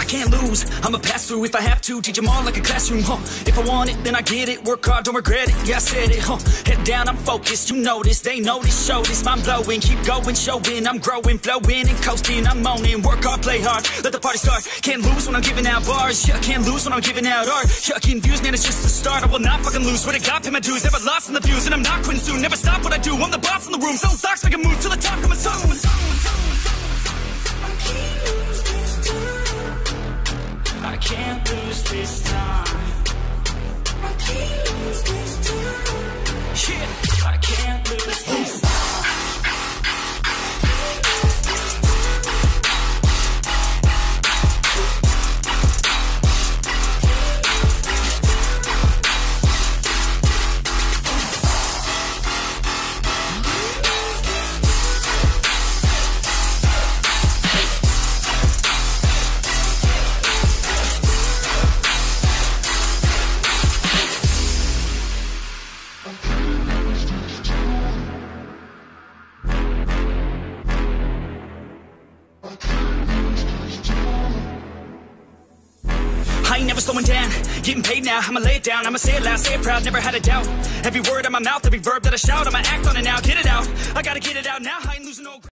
I can't lose, I'ma pass through if I have to. Teach them all like a classroom, huh? If I want it, then I get it. Work hard, don't regret it, yeah I said it, huh? Head down, I'm focused, you know this They know this, show. This, mind blowing. Keep going, showing, I'm growing Flowing and coasting, I'm moaning. Work hard, play hard, let the party start. Can't lose when I'm giving out bars. Yeah, can't lose when I'm giving out art. Yeah, views, man, it's just the start. I will not fucking lose, swear to God, pay my dues. Never lost in the views, and I'm not quitting soon. Never stop what I do, I'm the boss in the room. Selling stocks, making moves to the top, I can't lose this time. I ain't never slowing down, getting paid now, I'ma lay it down, I'ma say it loud, say it proud, never had a doubt. Every word in my mouth, every verb that I shout, I'ma act on it now, get it out. I gotta get it out now, I ain't losing no